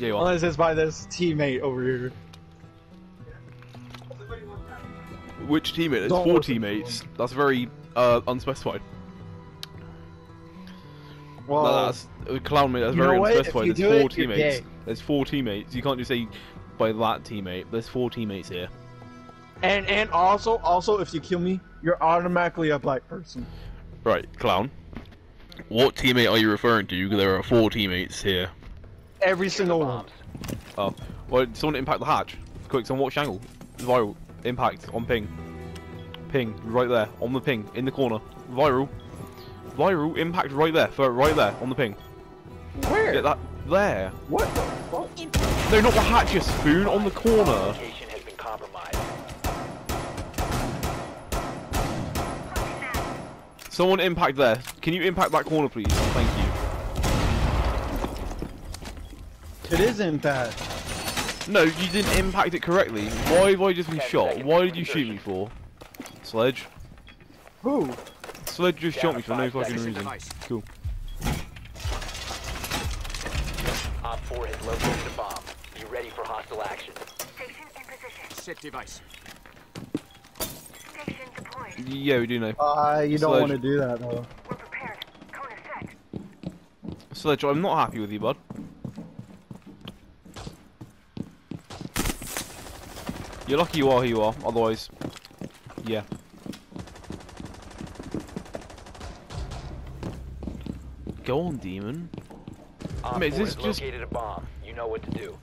Yeah, you are. Unless it's by this teammate over here. Which teammate? There's four teammates. That's very uh, unspecified. Well, No, that's uh, clown mate. That's very unspecified. There's four it, teammates. There's four teammates. You can't just say by that teammate. There's four teammates here. and and also also if you kill me, you're automatically a black person. Right, clown. What teammate are you referring to? There are four teammates here. Every single one. Oh, well, someone impact the hatch. Quick, someone watch angle. Viral. Impact on ping. Ping, right there. On the ping. In the corner. Viral. Viral. Impact right there. For right there. On the ping. Where? Get that. There. What the fuck? No, not the hatch, you spoon. On the corner. Location has been compromised. Someone impact there. Can you impact that corner, please? Thank you. It isn't bad. No, you didn't impact it correctly. Why have I just been shot? Why did you shoot me for? Sledge? Who? Sledge just Down shot me for no fucking seconds. reason. Cool. Op 4 has located a bomb. Be ready for hostile action. Station in position. Set device. Station deployed. Yeah, we do know. Uh, you don't want to do that though. We're prepared. Kona set. Sledge, I'm not happy with you, bud. You're lucky you are who you are, otherwise, yeah. Go on, demon. Op Mate, is 4 this has just- located a bomb. You know what to do.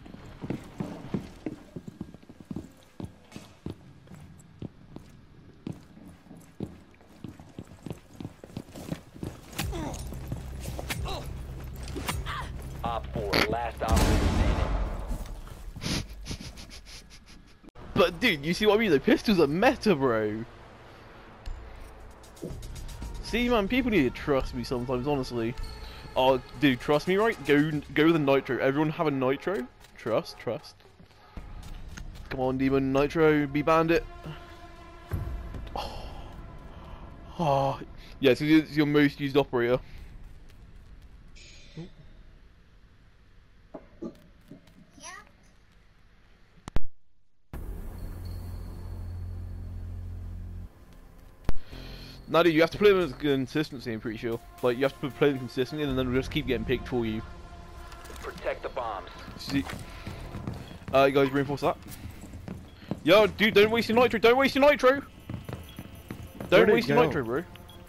Op 4, last operator standing. But dude, you see what I mean? The pistol's a meta, bro. See, man, people need to trust me sometimes, honestly. Oh, dude, trust me, right? Go, go with a nitro. Everyone have a nitro. Trust, trust. Come on, demon, nitro, be bandit. Oh, oh. yeah, so it's your most used operator. No, dude, you have to play them with consistency. I'm pretty sure. Like you have to play them consistently, and then they'll just keep getting picked for you. Protect the bombs. See, uh, you guys reinforce that. Yo, dude, don't waste your nitro. Don't waste your nitro. Don't waste your nitro, bro.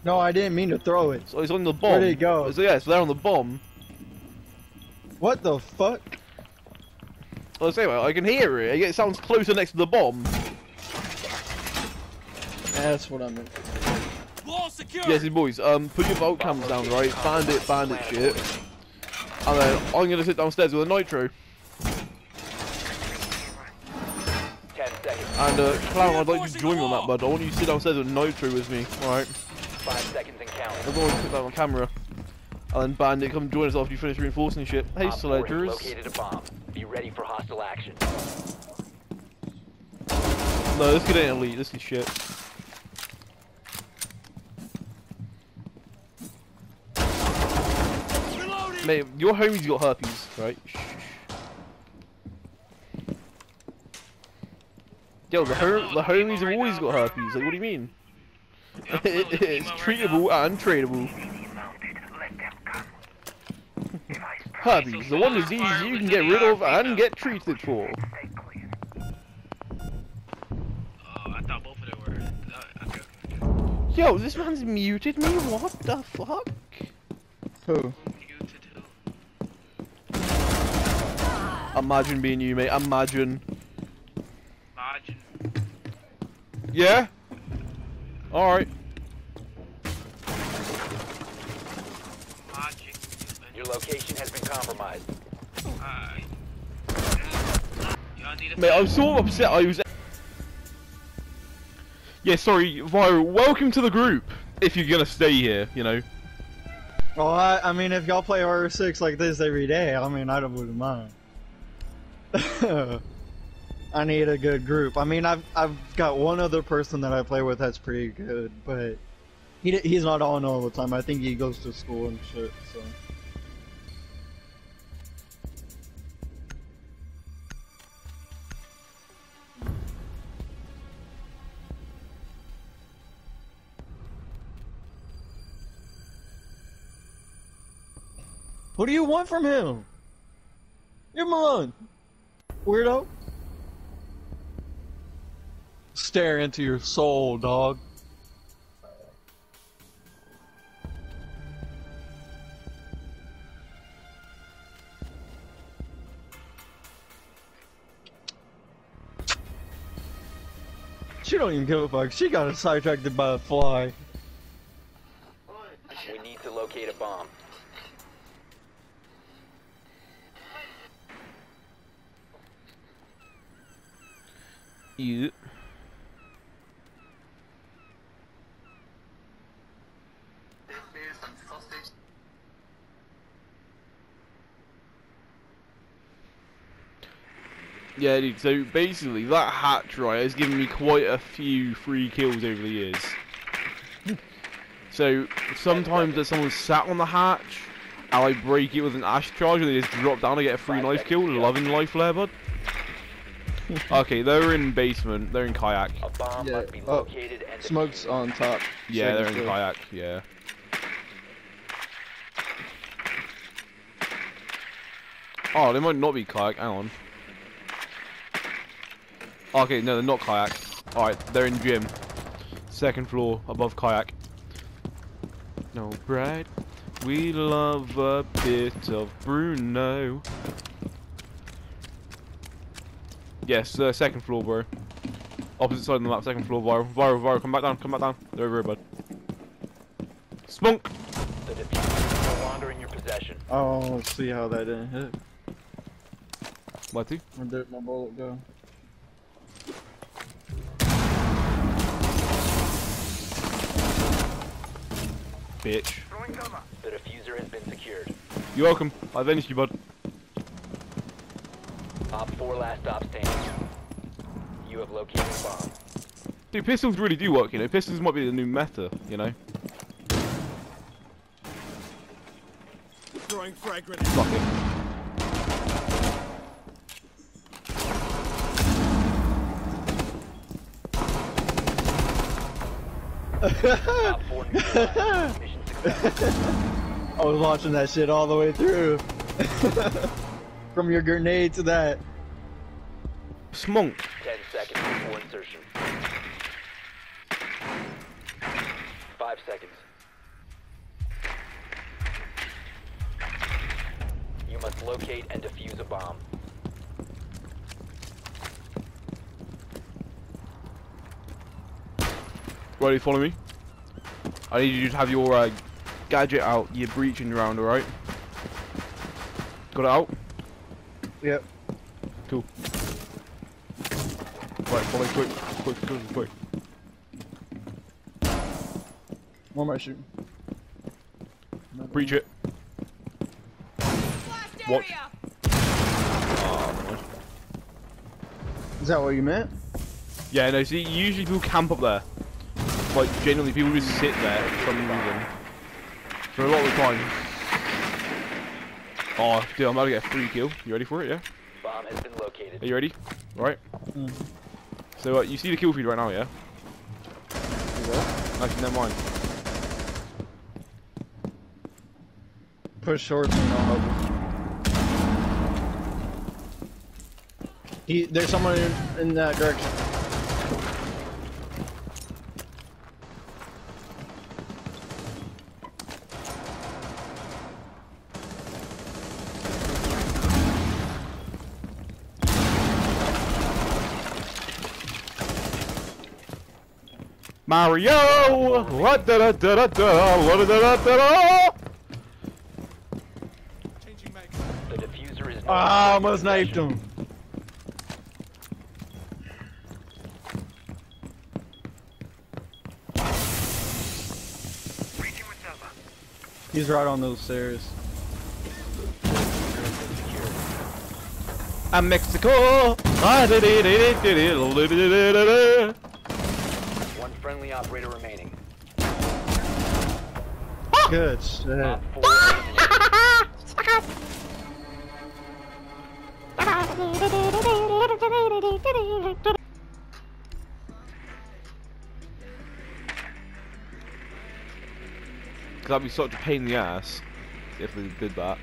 No, I didn't mean to throw it. So it's on the bomb. Where'd it go? So yeah, it's there on the bomb. What the fuck? I'll say, I can hear it. It sounds closer next to the bomb. That's what I meant. Wall secure. Yes, boys. Um, put your vault cams down, right? Bandit, bandit shit. And then I'm gonna sit downstairs with a nitro. And uh, Clown, I'd like you to join me on that, bud. I want you to sit downstairs with a Nitro with me. Alright. 5 seconds and counting. I'm going to put that on camera. And then Bandit, come join us after you finish reinforcing shit. Hey, Op 4 has Sledgers. located a bomb. Be ready for hostile action. No, this kid ain't elite. This is shit. Mate, your homie's got herpes, right? Shh. shh. Yo, the, her the homies have always got herpes. Like, what do you mean? it's treatable and tradable. Herpes, the one disease you can get rid of and get treated for. Oh, I thought both of them were. Uh, okay. Yo, this man's muted me. What the fuck? Who? You to do. Imagine being you, mate. Imagine. Imagine. Yeah. All right. Your location has been compromised. Alright. Y'all need a Mate, I'm sort of upset. I was. Yeah, sorry, Viral. Welcome to the group. If you're gonna stay here, you know. Well, I, I mean, if y'all play Horror 6 like this every day, I mean, I don't wouldn't mind. I need a good group. I mean, I've I've got one other person that I play with that's pretty good, but he he's not on all the time. I think he goes to school and shit. So. What do you want from him? Leave him alone. Weirdo. Stare into your soul, dog. She don't even give a fuck. She got sidetracked by a fly. We need to locate a bomb. You. Yeah, dude. So basically, that hatch right has given me quite a few free kills over the years. So sometimes there's someone sat on the hatch, and I break it with an ash charge, and they just drop down and get a free knife kill. Loving life there, bud. okay, they're in basement. They're in kayak. A bomb Yeah, must be oh, located and Smoke's on top. Yeah, they're in Second floor. kayak. Yeah. Oh, they might not be kayak. Hang on. Okay, no, they're not kayak. Alright, they're in gym. Second floor, above kayak. No, Brad. We love a bit of Bruno. Yes, uh, second floor, bro. Opposite side of the map, second floor, viral. Viral, viral, come back down, come back down. They're over here, bud. Spunk! The diffuser is no longer in your possession. Oh, let's see how that didn't hit. What, two? Where did my bullet go? Bitch. The diffuser has been secured. You're welcome. I avenged you, bud. Op 4 last stop standing. You have located a bomb. Dude, pistols really do work, you know. Pistols might be the new meta, you know. Throwing frag grenade. Fuck it. Op 4 neutralized. Mission successful. I was watching that shit all the way through. From your grenade to that. Smunk. 10 seconds before insertion. 5 seconds. You must locate and defuse a bomb. Ready, follow me. I need you to have your uh, gadget out, your breaching round, alright? Got it out? Yep. Cool. Right, follow quick, quick, quick, quick. Where am I shooting? Breach it. Watch. Oh, Is that what you meant? Yeah, no, see, usually people camp up there. Like, generally, people just sit there for some reason. For a lot of the time. Oh, dude, I'm about to get a free kill. You ready for it, yeah? Bomb has been located. Are you ready? Right. Mhm. So, uh, you see the kill feed right now, yeah? Actually, never mind. Push shorts and I'll help him. He, there's someone in, in that direction. Mario! What da da da da da? What da da da da? Changing mag. The diffuser is no Ah, longer in almost knifed him. Breaching with Nova. He's right on those stairs. I'm Mexico. Friendly operator remaining. Good shit. Op 4 eliminated. Ah! Cause that'd be such a pain in the ass if they did that.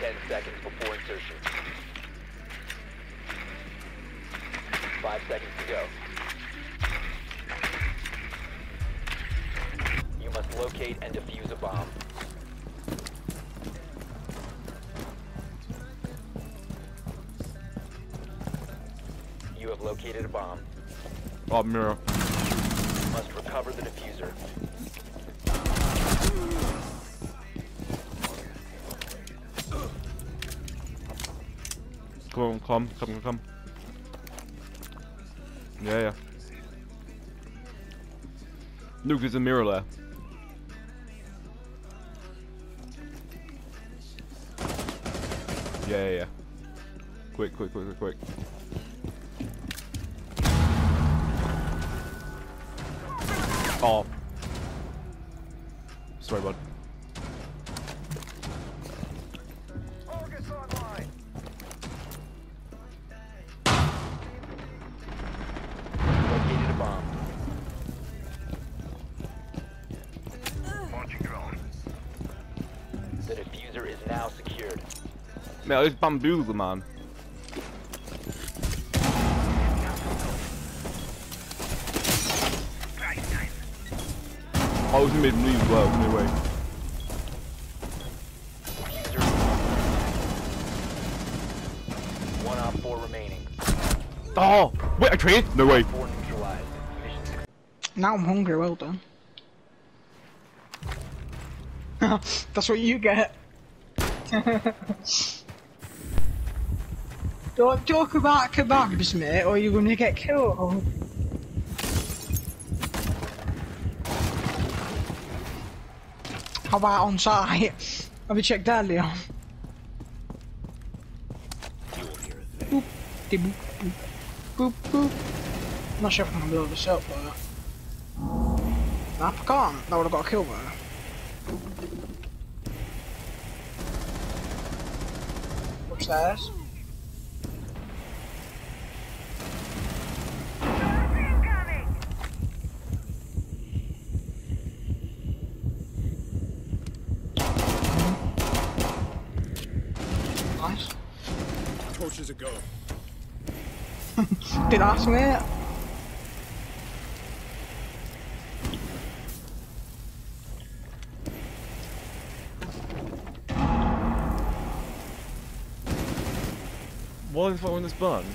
Ten seconds before insertion. Five seconds to go. Locate and defuse a bomb. You have located a bomb. Oh, mirror. You must recover the diffuser. Come on, come, come, come. Yeah, yeah. Look, is a mirror there. Yeah, yeah, yeah. Quick, quick, quick, quick, quick. Oh. Sorry, bud. Man, it's bamboozle, man. I was mid move as well, no way. One op four remaining. Oh! Wait, I trained? No way. Four neutralized. Mission success. Now I'm hungry, well done. That's what you get. Don't talk about kebabs, mate, or you're gonna get killed. How about on site? Have you checked earlier? Boop, de boop, boop, boop, boop. I'm not sure if I'm gonna blow this up, but. Nah, I can't. That would have got a kill though. Upstairs. Did ask me it. Why the fuck on this button?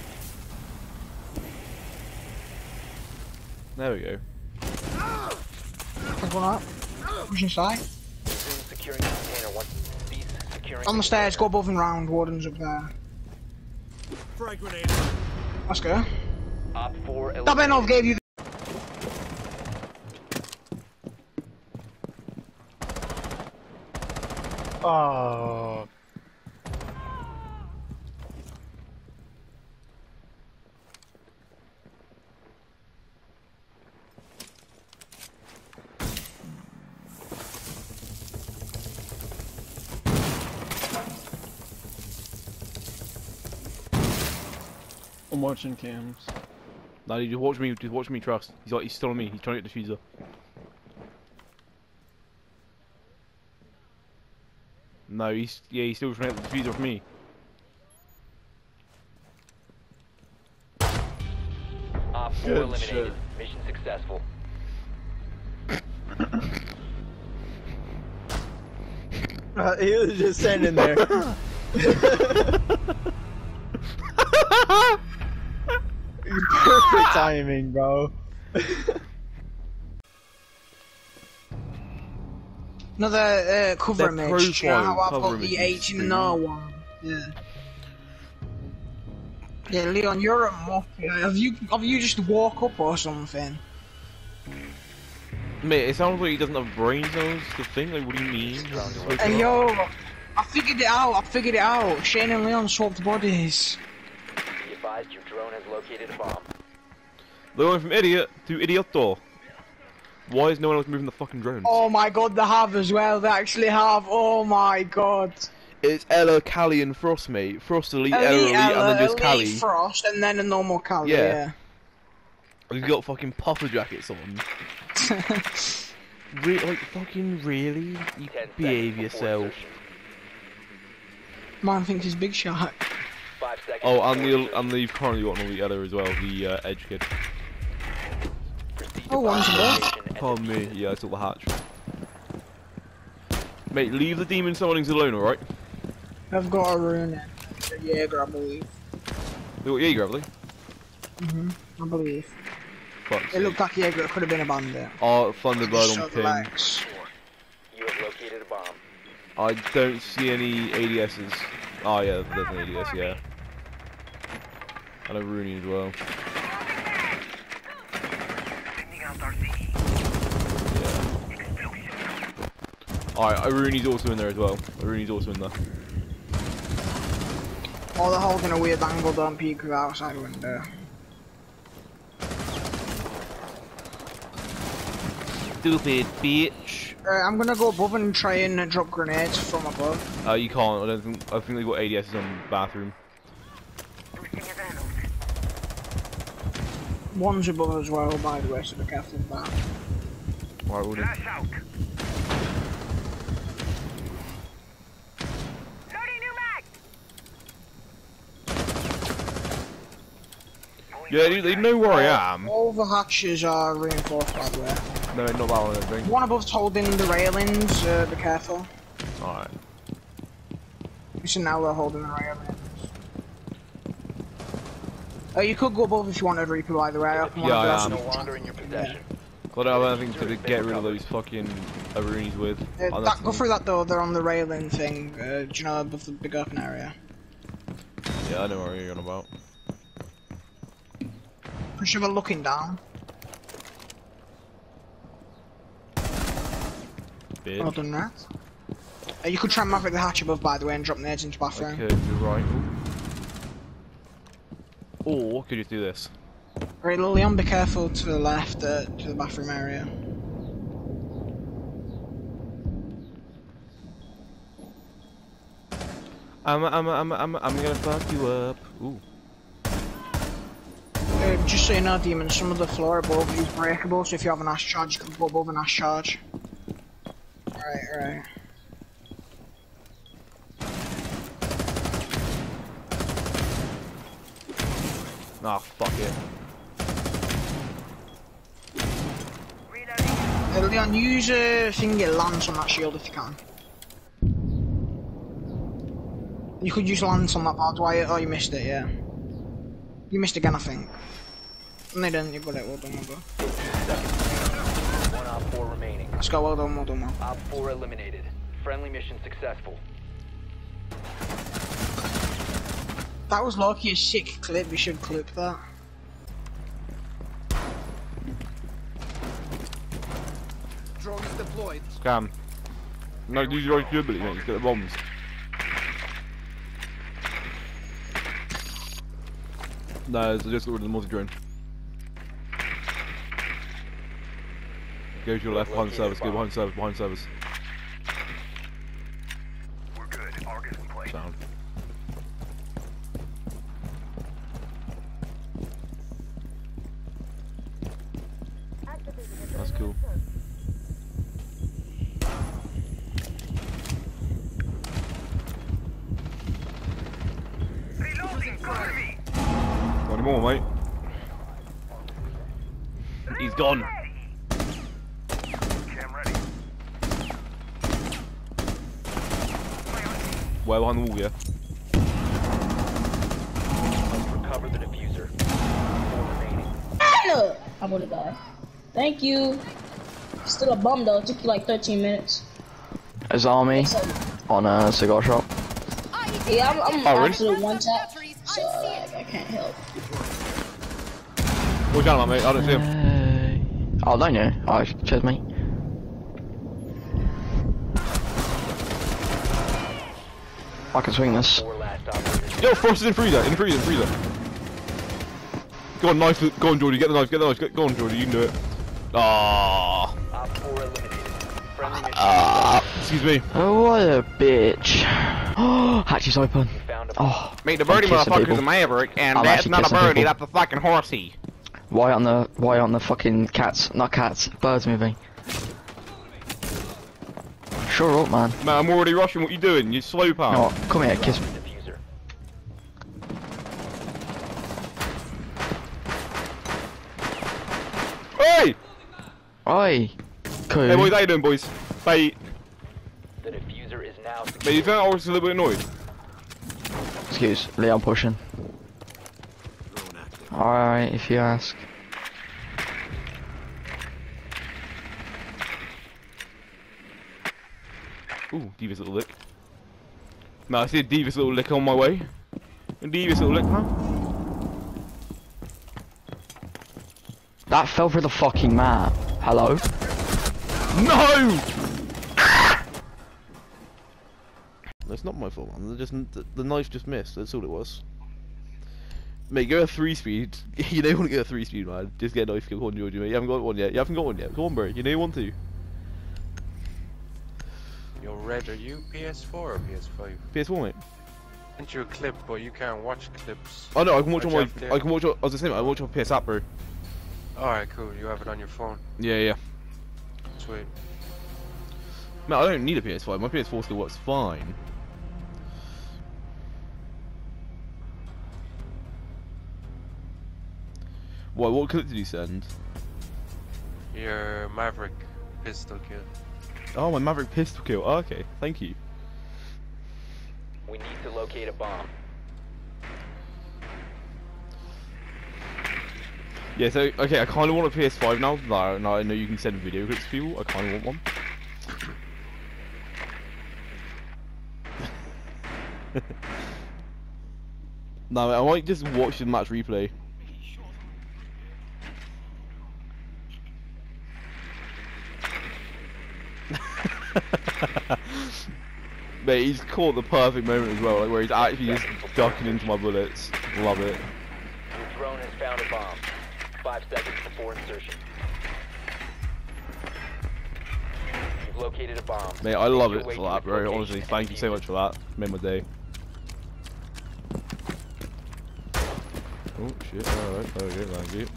There we go. There's one up. Push inside. Securing container once securing On the stairs, go above and round. Warden's up there. Frag grenade. Let's go. Op 4 Dabenov gave you the Oh. I'm watching cams. No, you just watch me, just watch me trust. He's like, he's still on me, he's trying to get the diffuser. No, he's, yeah, he's still trying to get the diffuser off me. Op 4 Good eliminated. shit. Mission successful. Uh, he was just standing there. Perfect timing, bro. another uh, cover Their image. You know how I profile put the H in images. no one? Yeah. Yeah, Leon, you're a muck. Yeah, Have you have you just walk up or something? Mate, it sounds like he doesn't have brain cells to think, like, what do you mean? Hey yo, I figured it out. I figured it out. Shane and Leon swapped bodies. Be advised your drone has located a bomb. They're going from idiot to idioto. Why is no one else moving the fucking drone? Oh my god, they have as well. They actually have. Oh my god. It's Ela, Kali, and Frost, mate. Frost, Elite, Ela, Elite, Elite, and then just Elite Kali. Frost, and then a normal Kali. Yeah. Yeah. We've got fucking puffer jackets on. Re like, fucking really? You 10 behave yourself. insertion. Man thinks he's big shot. Five seconds. Oh, and the and they've currently got an elite other as well, the uh, edge kid. Oh, one's bomb above. Pardon me. Yeah, I took the hatch. Mate, leave the demon summonings alone, alright? I've got a rune and a Jaeger, I believe. They got Jaeger, have they? hmm I believe. Fuck's It looked like Jaeger, it could have been a bandit. Oh, Thunderbird Shot on the ping. legs. You have located a bomb. I don't see any ADSs. Oh yeah, there's an ADS, yeah. And a Rooney as well. Yeah. Alright, a Rooney's also in there as well. Rooney's also in there. Or they're holding a weird angle, don't peek with outside window. Stupid bitch. Uh, I'm gonna go above and try and drop grenades from above. Uh, you can't. I don't think. I think they got ADSs on bathroom. One's above as well, by the way, so be careful of that. Alright, we'll do. Flash out. Loading new mag. Yeah, they, they know where I am. All the hatches are reinforced, by the way. No, not that one, I think. One above's holding the railings, uh, be careful. Alright. So now they're holding the railings. Uh, you could go above if you wanted Reaper, by the way. I can yeah, I am. no longer in your possession. I don't have anything to get rid of those fucking Arunis with. Uh, Oh, that, go through that door, they're on the railing thing, uh, do you know, above the big open area. Yeah, I know what you're on about. Push over looking down. Bitch. Well done, that. Uh, you could try and maverick the hatch above, by the way, and drop nades into bathroom. Okay, you're right. Or could you do this? Right, Leon, be careful to the left, uh, to the bathroom area. I'm, I'm, I'm, I'm, I'm gonna fuck you up. Ooh. Uh, just so you know, Demon, some of the floor above is breakable, so if you have an ash charge, you can go above an ash charge. Alright, alright. Fuck it. Reloading. Uh, Leon, use a thing that lands on that shield if you can. You could use lance on that barbed wire. Oh, you missed it, yeah. You missed again, I think. No, you didn't. You got it. Well done, well done. One op four remaining. Let's go. Well done, well done, well. Op four eliminated. Friendly mission successful. That was lucky a sick clip. We should clip that. Drone is deployed. Scam. No, use your ability, mate. Get the bombs. No, it's just got rid of the multi-drone. Go to your left, behind service, go behind service, behind service. Not anymore, mate. He's gone. Cam ready. Way behind the wall, yeah. Must recover the diffuser. Four remaining. No! I would've. Thank you. Still a bum though. It took you like 13 minutes. His army on a cigar shop. yeah, I'm, I'm Oh, really? absolute one tap. So like, I can't help. Watch out, mate. I don't see him. Hey. Oh, don't you? Oh, cheers, mate. I can swing this. Four last operators. Yo, Frost is in freezer, in freezer, in freezer. Go on, knife. Go on, Jordy. Get the knife. Get the knife. Go on, Jordy. You can do it. Ah, Op four eliminated. Friendly mission Ah. excuse me. Oh, what a bitch. Oh, hatch is open. Oh, Meet the birdie motherfuckers in Maverick, and I'm that's not a birdie, people. that's a fucking horsey. Why on the why on the fucking cats not cats birds moving? Sure up, man. Man, I'm already rushing. What you doing? You slow palm. No, come here, kiss me. Hey! Oi! Cool. Hey, what are they doing, boys? Bait. The diffuser is now. Mate, you found I was a little bit annoyed. Excuse, Leon pushing. Alright, if you ask. Ooh, Diva's little lick. No, I see a Diva's little lick on my way. A Diva's little lick, huh? That fell through the fucking map. Hello? No! That's not my fault, man. Just the, the knife just missed. That's all it was. Mate, go a three speed. you don't want to get a three speed, man. Just get a knife kill on Georgie, mate. You haven't got one yet. You haven't got one yet. Come on, bro. You know you want to. Yo, Red, are you PS4 or PS5? PS4, mate. Sent you a clip, but you can't watch clips. Oh no, I can watch on my. to- I can watch. On, I was just saying, I watch on PS app, bro. Alright, cool. You have it on your phone. Yeah, yeah. Sweet. Mate, I don't need a PS5. My PS4 still works fine. Why? What clip did you send? Your Maverick pistol kill. Oh, my Maverick pistol kill. Oh, okay, thank you. We need to locate a bomb. Yeah, so okay, I kind of want a PS5 now. Now, now I know you can send video clips to people. I kind of want one. no, I might just watch the match replay. Mate, he's caught the perfect moment as well, like where he's actually just ducking into my bullets. Love it. Your drone has found a bomb. Five seconds before insertion. You've located a bomb. Mate, I love it for that, bro. Honestly, thank you so much for that. Made my day. Oh shit! Alright, okay, thank you.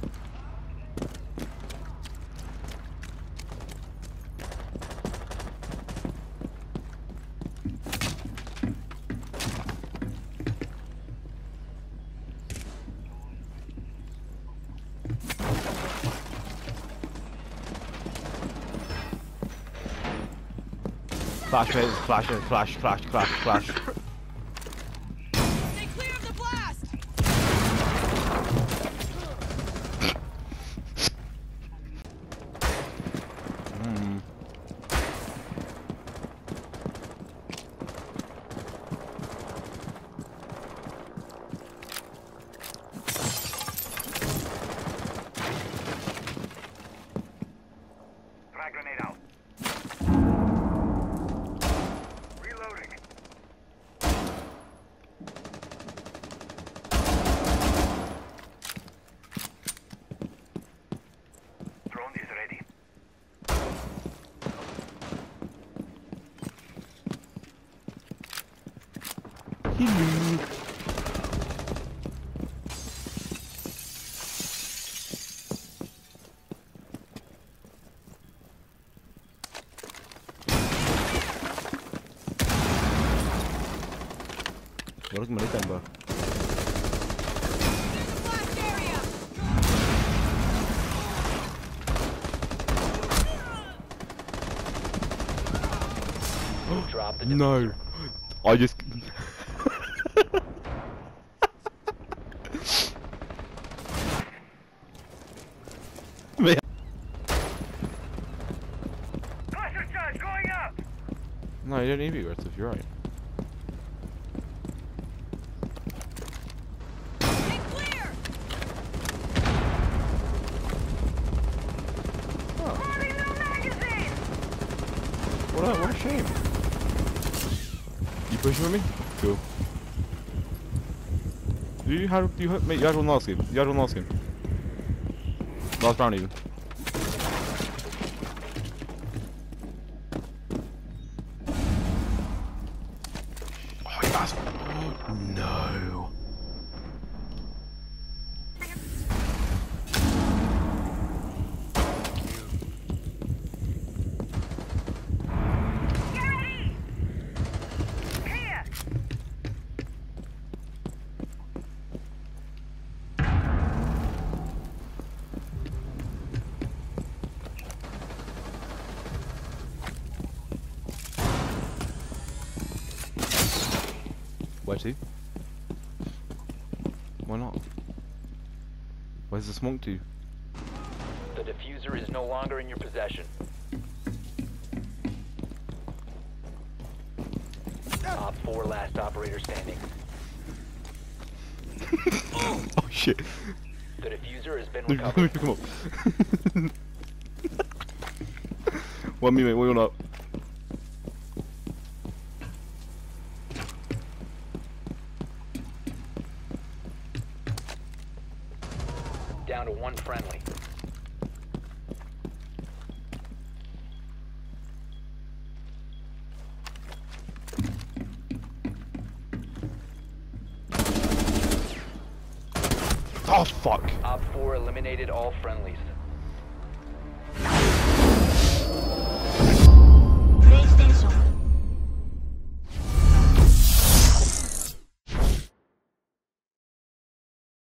Flash, flash, flash, flash, flash, flash. Stay clear of the blast! Mm. Frag grenade out. Reloading. Drone is ready. Hello. Walang malitan ba? Blast area! Drop the No. I just. Man. Cluster charge going up. No, you don't need to be aggressive, you're right. Stay clear! Loading new magazine. What a, what a shame. You pushing with me? Cool. You had, you had, mate, you had one last game. You had one last game. Last round even. Where's the smoke to? The diffuser is no longer in your possession. Op 4 last operator standing. oh shit. The diffuser has been recovered. him up. One minute, wait on all friendlies.